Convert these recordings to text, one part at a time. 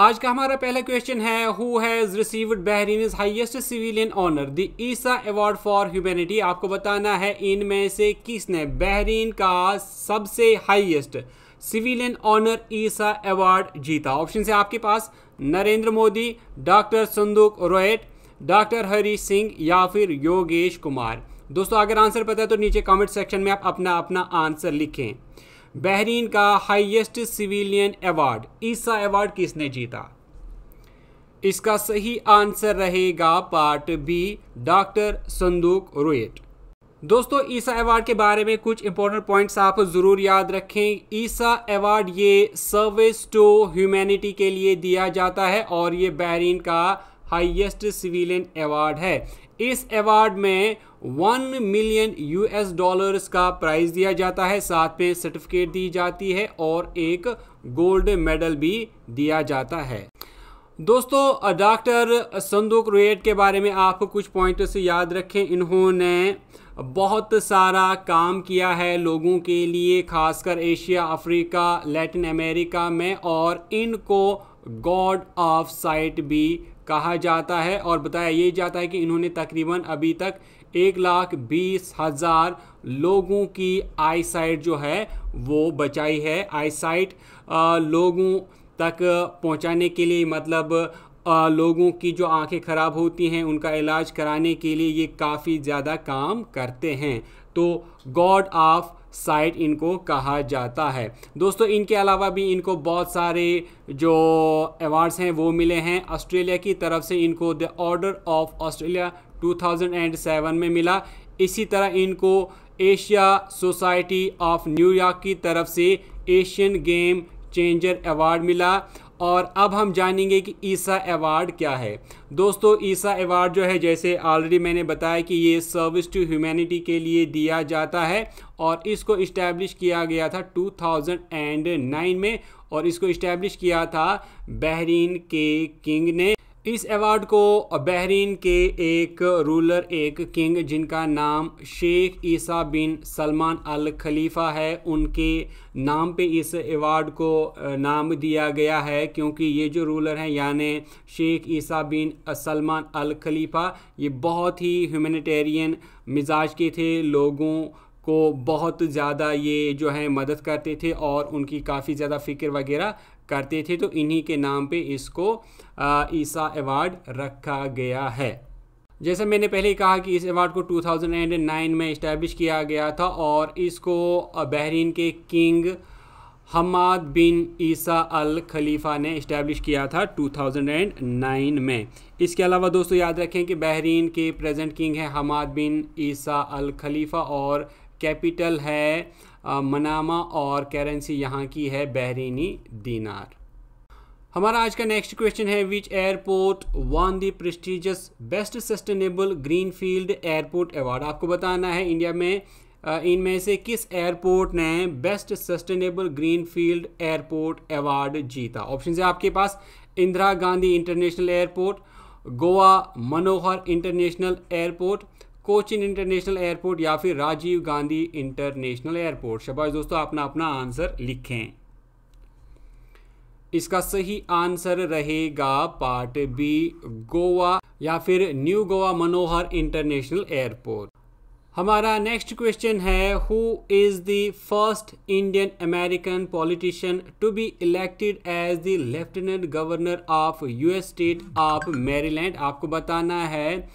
आज का हमारा पहला क्वेश्चन है who has received Bahrain highest civilian honour the Isa award for humanity आपको बताना है, इनमें से किसने बहरीन का सबसे highest civilian honour Isa award जीता? ऑप्शन है आपके पास, नरेंद्र मोदी डॉक्टर संदूक रोयट डॉक्टर हरी सिंह या फिर योगेश कुमार दोस्तों, अगर आंसर पता है तो नीचे कमेंट सेक्शन में आप अपना अपना आंसर लिखें। बहरीन का highest civilian award, Isa award किसने जीता? इसका सही आंसर रहेगा पार्ट बी, डॉक्टर संदूक रोएट। दोस्तों, ईसा अवार्ड के बारे में कुछ इंपॉर्टेंट पॉइंट्स आप ज़रूर याद रखें। ईसा अवार्ड ये सर्विस टू ह्यूमैनिटी के लिए दिया जाता है और ये बहरीन का हाईएस्ट सिविलियन अवार्ड है। इस अवार्ड में वन मिलियन यूएस डॉलर्स का प्राइज दिया जाता है, साथ में सर्टिफिकेट दी जाती है और एक गोल्ड मेडल भी दिया जाता है। दोस्तों डॉक्टर संदूक रोएट के बारे में आप कुछ पॉइंट्स याद रखें। इन्होंने बहुत सारा काम किया है लोगों के लिए, खासकर एशिया, अफ्रीका, लैटिन अमेरिका में, और इनको गॉड ऑफ़ साइट भी कहा जाता है। और बताया ये जाता है कि इन्होंने तकरीबन अभी तक एक लाख बीस हज़ार लोगों की आई साइट जो है वो बचाई है। आई साइट लोगों तक पहुँचाने के लिए मतलब आ, लोगों की जो आँखें ख़राब होती हैं उनका इलाज कराने के लिए ये काफ़ी ज़्यादा काम करते हैं। तो गॉड ऑफ़ साइट इनको कहा जाता है। दोस्तों इनके अलावा भी इनको बहुत सारे जो अवार्ड्स हैं वो मिले हैं। ऑस्ट्रेलिया की तरफ़ से इनको द ऑर्डर ऑफ़ ऑस्ट्रेलिया 2007 में मिला। इसी तरह इनको एशिया सोसाइटी ऑफ़ न्यूयॉर्क की तरफ़ से एशियन गेम चेंजर अवार्ड मिला और अब हम जानेंगे कि ईसा अवार्ड क्या है। दोस्तों, ईसा अवार्ड जो है, जैसे ऑलरेडी मैंने बताया कि ये सर्विस टू ह्यूमैनिटी के लिए दिया जाता है और इसको इस्टेब्लिश किया गया था 2009 में और इसको इस्टेब्लिश किया था बहरीन के किंग ने। इस अवार्ड को बहरीन के एक रूलर, एक किंग, जिनका नाम शेख ईसा बिन सलमान अल खलीफा है, उनके नाम पे इस अवार्ड को नाम दिया गया है, क्योंकि ये जो रूलर हैं, यानी शेख ईसा बिन सलमान अल खलीफा ये बहुत ही ह्यूमनिटेरियन मिजाज के थे, लोगों को बहुत ज़्यादा ये जो है, मदद करते थे और उनकी काफ़ी ज़्यादा फ़िक्र वगैरह करते थे तो इन्हीं के नाम पे इसको ईसा अवार्ड रखा गया है। जैसे मैंने पहले कहा कि इस अवार्ड को 2009 में इस्टेब्लिश किया गया था और इसको बहरीन के किंग हमाद बिन ईसा अल खलीफा ने इस्टेब्लिश किया था 2009 में। इसके अलावा दोस्तों याद रखें कि बहरीन के प्रेजेंट किंग है हमाद बिन ईसा अल खलीफा और कैपिटल है मनामा और करेंसी यहाँ की है बहरीनी दीनार। हमारा आज का नेक्स्ट क्वेश्चन है which airport won the prestigious best sustainable green field airport award आपको बताना है इंडिया में इनमें से किस एयरपोर्ट ने best sustainable green field airport award जीता? ऑप्शन है आपके पास, Indira Gandhi international airport Goa Manohar international airport Cochin international airport या फिर राजीव गांधी इंटरनेशनल एयरपोर्ट। शबाज दोस्तों, अपना अपना आंसर लिखें। इसका सही आंसर रहेगा पार्ट बी, गोवा या फिर new Goa Manohar international airport. हमारा नेक्स्ट क्वेश्चन है who is the first Indian American politician to be elected as the lieutenant governor of US state of Maryland आपको बताना है,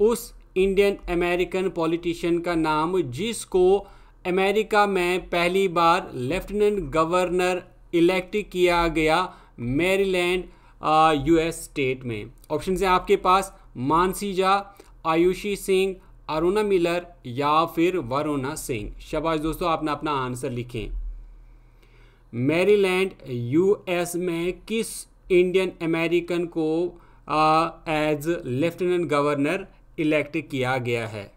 उस इंडियन अमेरिकन पॉलिटिशियन का नाम, जिसको अमेरिका में पहली बार लेफ्टिनेंट गवर्नर इलेक्ट किया गया मैरीलैंड यूएस स्टेट में। ऑप्शन है आपके पास मानसीजा, आयुषी सिंह, अरुणा मिलर या फिर वरुणा सिंह। शबाज दोस्तों, आपने अपना आंसर लिखें। मैरीलैंड, यूएस में किस इंडियन अमेरिकन को एज लेफ्टिनेंट गवर्नर इलेक्ट किया गया है।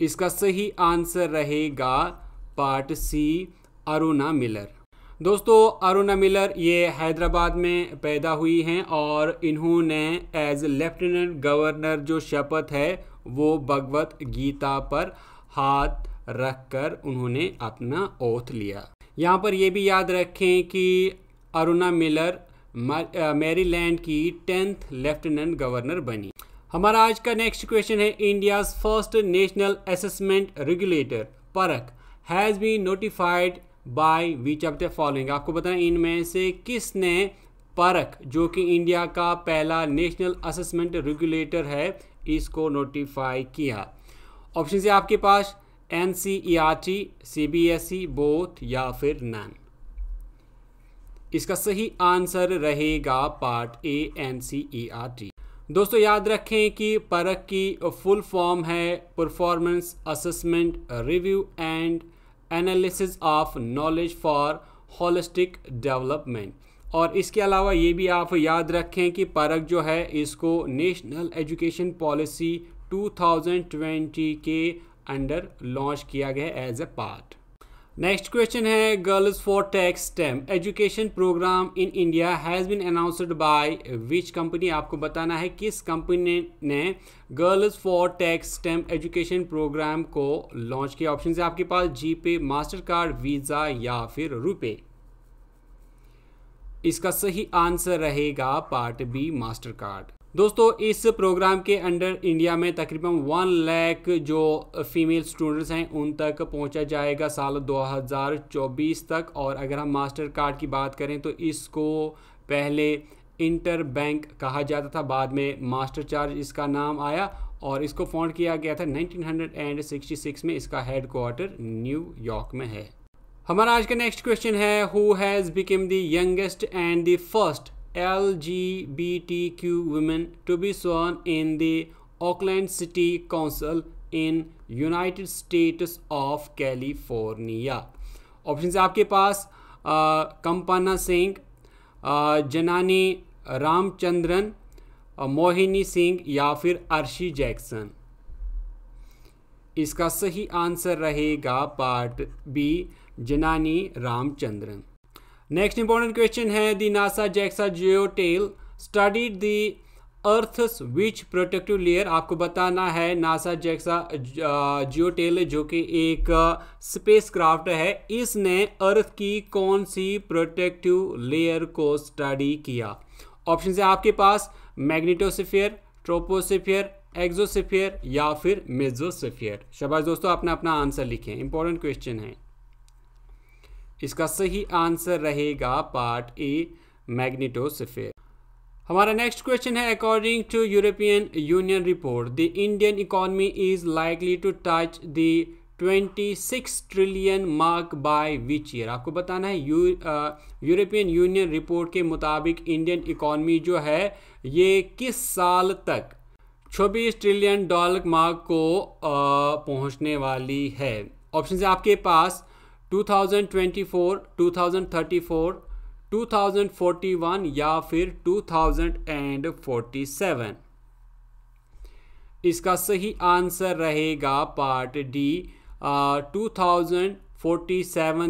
इसका सही आंसर रहेगा पार्ट सी, अरुणा मिलर। दोस्तों, अरुणा मिलर ये हैदराबाद में पैदा हुई हैं और इन्होंने एज लेफ्टिनेंट गवर्नर जो शपथ है, वो भगवत गीता पर हाथ रखकर उन्होंने अपना ओथ लिया। यहाँ पर ये भी याद रखें कि अरुणा मिलर मैरीलैंड की टेंथ लेफ्टिनेंट गवर्नर बनी। हमारा आज का नेक्स्ट क्वेश्चन है India first national assessment regulator Parakh has been notified by which of the following आपको बताएँ, इनमें से किसने परख जो कि इंडिया का पहला नेशनल असेसमेंट रेगुलेटर है, इसको नोटिफाई किया? ऑप्शन से आपके पास N C E R T C B S E both या फिर नन इसका सही आंसर रहेगा part A N C E R T दोस्तों, याद रखें कि परख की फुल फॉर्म है performance assessment review and analysis of knowledge for holistic development और इसके अलावा ये भी आप याद रखें कि परख जो है, इसको नेशनल एजुकेशन पॉलिसी 2020 के अंडर लॉन्च किया गया as a part next question है girls for tech STEM education program in India has been announced by which company आपको बताना है किस कंपनी ने girls for tech STEM education program को लॉन्च किया? ऑप्शन है आपके पास जी पे मास्टर कार्ड वीज़ा या फिर रुपे इसका सही आंसर रहेगा पार्ट बी मास्टर कार्ड दोस्तों, इस प्रोग्राम के अंडर इंडिया में तकरीबन वन लैख जो फीमेल स्टूडेंट्स हैं, उन तक पहुँचा जाएगा साल 2024 तक। और अगर हम मास्टर कार्ड की बात करें तो इसको पहले इंटर बैंक कहा जाता था। बाद में मास्टर चार्ज इसका नाम आया और इसको फाउंड किया गया था 1966 में। इसका हेड क्वार्टर न्यूयॉर्क में है। हमारा आज का नेक्स्ट क्वेश्चन है who has become the youngest and the first LGBTQ women to be sworn in the Oakland City Council in United States of California option आपके पास कंपना सिंह जनानी रामचंद्रन मोहिनी सिंह या फिर अर्शी जैक्सन। इसका सही आंसर रहेगा part B, Janani Ramachandran. Next important question है the NASA JAXA Geotail studied the earth which protective layer आपको बताना है नासा जैक्सा जियोटेल जो कि एक स्पेस क्राफ्ट है, इसने अर्थ की कौन सी प्रोटेक्टिव लेयर को स्टडी किया? ऑप्शन है आपके पास मैग्नेटोसिफियर ट्रोपोसिफियर एक्जोसिफियर या फिर मेजोसिफियर शबाज दोस्तों अपना अपना आंसर लिखें इंपॉर्टेंट क्वेश्चन है। इसका सही आंसर रहेगा पार्ट ए, मैग्नेटोस्फेयर। हमारा नेक्स्ट क्वेश्चन है according to European Union report the Indian economy is likely to touch the 26 trillion mark by which year आपको बताना है यू यूरोपियन यूनियन रिपोर्ट के मुताबिक इंडियन इकोनॉमी जो है, ये किस साल तक 26 ट्रिलियन डॉलर मार्क को पहुँचने वाली है? ऑप्शन है आपके पास 2024, 2034, 2041 या फिर 2047 इसका सही आंसर रहेगा पार्ट डी टू थाउज़ेंड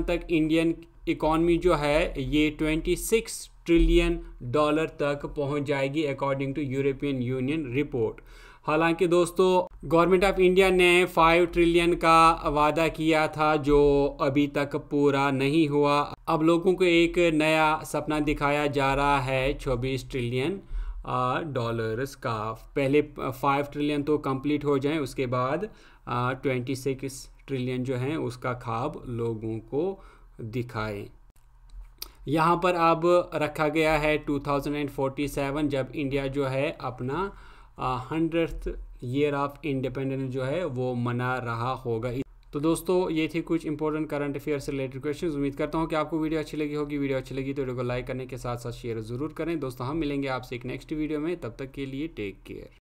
तक इंडियन इकॉनमी जो है ये 26 ट्रिलियन डॉलर तक पहुँच जाएगी according to European Union report हालाँकि दोस्तों गवर्नमेंट ऑफ़ इंडिया ने फाइव ट्रिलियन का वादा किया था, जो अभी तक पूरा नहीं हुआ। अब लोगों को एक नया सपना दिखाया जा रहा है चौबीस ट्रिलियन डॉलर्स का। पहले फाइव ट्रिलियन तो कंप्लीट हो जाए, उसके बाद ट्वेंटी सिक्स ट्रिलियन जो है, उसका खाब लोगों को दिखाए। यहाँ पर अब रखा गया है 2047 जब इंडिया जो है अपना हंड्रेड ईयर ऑफ़ इंडिपेंडेंस जो है, वो मना रहा होगा। तो दोस्तों, ये थी कुछ इंपॉर्टेंट करंट अफेयर से रिलेटेड क्वेश्चन उम्मीद करता हूँ कि आपको वीडियो अच्छी लगी होगी। वीडियो अच्छी लगी तो वीडियो को लाइक करने के साथ साथ शेयर ज़रूर करें। दोस्तों, हम मिलेंगे आपसे एक नेक्स्ट वीडियो में। तब तक के लिए टेक केयर